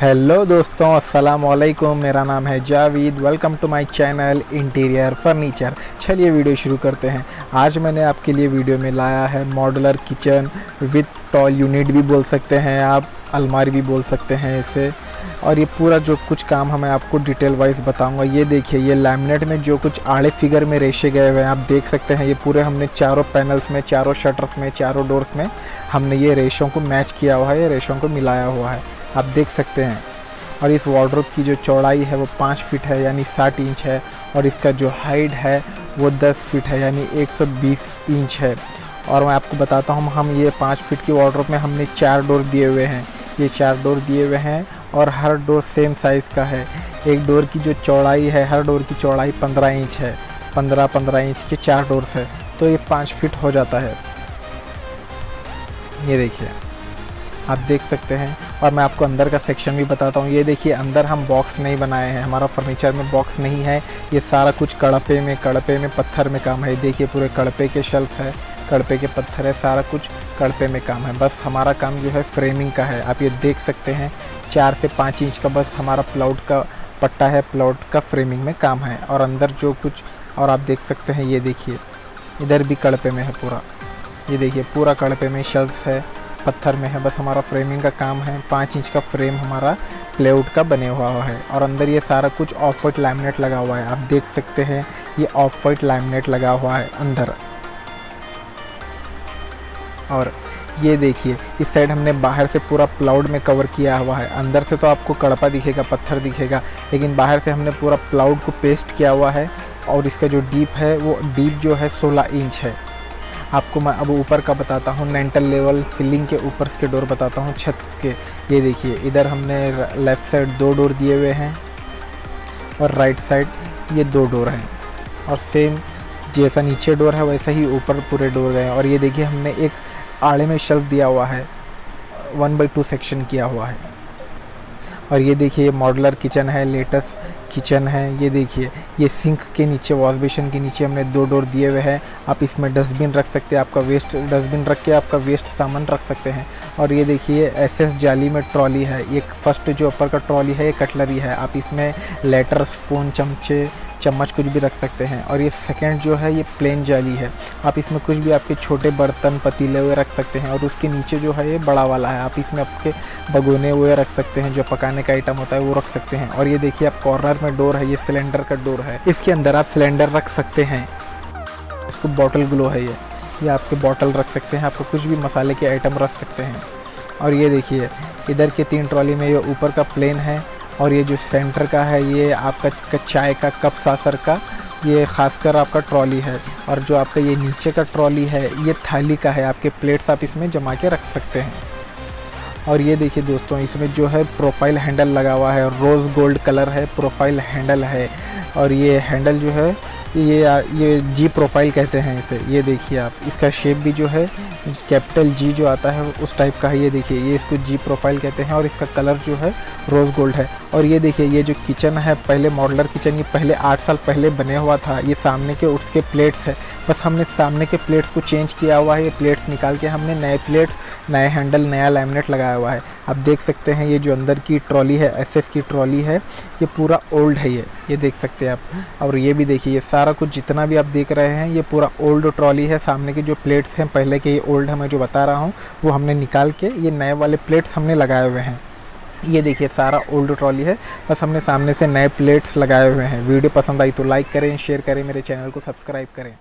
Hello दोस्तों अस्सलाम वालेकुम मेरा नाम है Javed. Welcome to my channel interior furniture चलिए वीडियो शुरू करते हैं। आज मैंने आपके लिए वीडियो में लाया है modular kitchen with tall unit भी बोल सकते हैं आप, अलमारी भी बोल सकते हैं इसे। और ये पूरा जो कुछ काम है मैं आपको डिटेल वाइज बताऊँगा, ये देखिए, ये लैमिनेट में जो कुछ आड़े फिगर में रेशे गए हुए हैं, आप देख सकते हैं, ये पूरे हमने चारों पैनल्स में, चारों शटर्स में, चारों डोर्स में हमने ये रेशों को मैच किया हुआ है, ये रेशों को मिलाया हुआ है। आप देख सकते हैं। और इस वार्ड्रोब की जो चौड़ाई है वो पाँच फीट है, यानी साठ इंच है, और इसका जो हाइट है वो दस फीट है, यानी एक सौ बीस इंच है। और मैं आपको बताता हूँ, हम ये पाँच फीट की वार्ड्रोब में हमने चार डोर दिए हुए हैं। ये चार डोर दिए हुए हैं और हर डोर सेम साइज़ का है। एक डोर की जो चौड़ाई है, हर डोर की चौड़ाई पंद्रह इंच है। पंद्रह पंद्रह इंच के चार डोर्स है। तो ये पाँच फीट हो जाता है। ये देखिए, आप देख सकते हैं और मैं आपको अंदर का सेक्शन भी बताता हूँ। ये देखिए, अंदर हम बॉक्स नहीं बनाए हैं। हमारा फर्नीचर में बॉक्स नहीं है। ये सारा कुछ कड़पे में कड़पे में पत्थर में काम है। देखिए, पूरे कड़पे के शेल्फ है, कड़पे के पत्थर है, सारा कुछ कड़पे में काम है। बस हमारा काम जो है फ्रेमिंग का है। आप ये देख सकते हैं, चार से पाँच इंच का बस हमारा प्लाउट का पट्टा है। प्लाउट का फ्रेमिंग में काम है। और अंदर जो कुछ, और आप देख सकते हैं, ये देखिए, इधर भी कड़पे में है पूरा। ये देखिए, पूरा कड़पे में शेल्फ है। पत्थर में है, बस हमारा फ्रेमिंग का काम है। पाँच इंच का फ्रेम हमारा प्लेआउट का बने हुआ है और अंदर ये सारा कुछ ऑफ़ वाइट लैमिनेट लगा हुआ है। आप देख सकते हैं, ये ऑफ़ वाइट लैमिनेट लगा हुआ है अंदर। और ये देखिए, इस साइड हमने बाहर से पूरा प्लाउड में कवर किया हुआ है। अंदर से तो आपको कड़पा दिखेगा, पत्थर दिखेगा, लेकिन बाहर से हमने पूरा प्लाउड को पेस्ट किया हुआ है और इसका जो डीप है, वो डीप जो है 16 इंच है। आपको मैं अब ऊपर का बताता हूँ नेंटल लेवल सीलिंग के ऊपर के डोर बताता हूँ, छत के। ये देखिए, इधर हमने लेफ़्ट साइड दो डोर दिए हुए हैं और राइट साइड ये दो डोर हैं। और सेम जैसा नीचे डोर है, वैसा ही ऊपर पूरे डोर गए और ये देखिए, हमने एक आड़े में शेल्फ दिया हुआ है वन बाई टू सेक्शन किया हुआ है। और ये देखिए मॉडलर किचन है लेटेस्ट किचन है, ये देखिए, ये सिंक के नीचे, वॉश बेसिन के नीचे हमने दो डोर दिए हुए हैं। आप इसमें डस्टबिन रख सकते हैं, आपका वेस्ट, डस्टबिन रख के आपका वेस्ट सामान रख सकते हैं। और ये देखिए एस एस जाली में ट्रॉली है, ये फ़र्स्ट जो ऊपर का ट्रॉली है, ये कटलरी है। आप इसमें लेटर, स्पून, चमचे चम्मच कुछ भी रख सकते हैं। और ये सेकेंड जो है, ये प्लेन जाली है। आप इसमें कुछ भी आपके छोटे बर्तन, पतीले हुए रख सकते हैं। और उसके नीचे जो है, ये बड़ा वाला है। आप इसमें आपके भगोने हुए रख सकते हैं। जो पकाने का आइटम होता है, वो रख सकते हैं। और ये देखिए, आप कॉर्नर में डोर है, ये सिलेंडर का डोर है। इसके अंदर आप सिलेंडर रख सकते हैं। इसको बॉटल ग्लो है ये। ये आपके बॉटल रख सकते हैं। आपको कुछ भी मसाले के आइटम रख सकते हैं। और ये देखिए, इधर के तीन ट्रॉली में ये ऊपर का प्लेन है। और ये जो सेंटर का है, ये आपका चाय का कप सासर का, ये खासकर आपका ट्रॉली है। और जो आपका ये नीचे का ट्रॉली है, ये थाली का है। आपके प्लेट्स आप इसमें जमा के रख सकते हैं। और ये देखिए दोस्तों, इसमें जो है प्रोफ़ाइल हैंडल लगा हुआ है। रोज़ गोल्ड कलर है प्रोफ़ाइल हैंडल है। और ये हैंडल जो है ये ये जी प्रोफ़ाइल कहते हैं इसे। ये देखिए आप, इसका शेप भी जो है कैपिटल जी जो आता है, उस टाइप का है। ये देखिए, ये इसको जी प्रोफ़ाइल कहते हैं और इसका कलर जो है रोज़ गोल्ड है। और ये देखिए, ये जो किचन है, पहले मॉडलर किचन ये पहले आठ साल पहले बने हुआ था। ये सामने के उसके प्लेट्स है। बस हमने सामने के प्लेट्स को चेंज किया हुआ है। ये प्लेट्स निकाल के हमने नए प्लेट्स नए हैंडल नया लैमिनेट लगाया हुआ है। आप देख सकते हैं ये जो अंदर की ट्रॉली है एसएस की ट्रॉली है, ये पूरा ओल्ड है ये। ये देख सकते हैं आप। और ये भी देखिए सारा कुछ जितना भी आप देख रहे हैं, ये पूरा ओल्ड ट्रॉली है। सामने के जो प्लेट्स हैं, पहले के ये ओल्ड है, मैं जो बता रहा हूँ, वो हमने निकाल के ये नए वाले प्लेट्स हमने लगाए हुए हैं। ये देखिए, सारा ओल्ड ट्रॉली है। बस हमने सामने से नए प्लेट्स लगाए हुए हैं। वीडियो पसंद आई तो लाइक करें शेयर करें, मेरे चैनल को सब्सक्राइब करें।